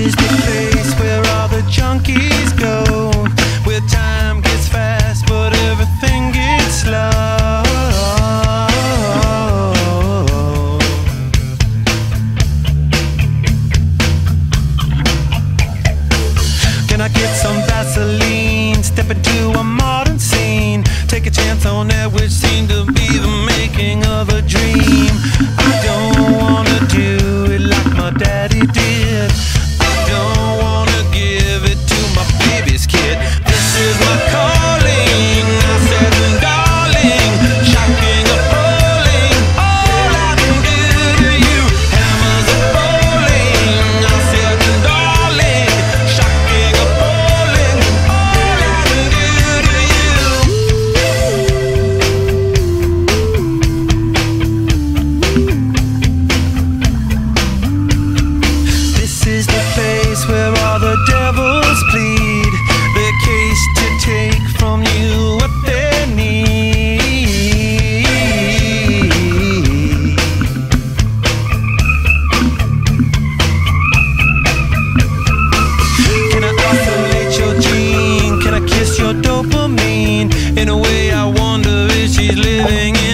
is the place where all the junkies go. Where time gets fast, but everything gets slow. Can I get some Vaseline? Step into a modern scene. Take a chance on it. In a way, I wonder if she's living in.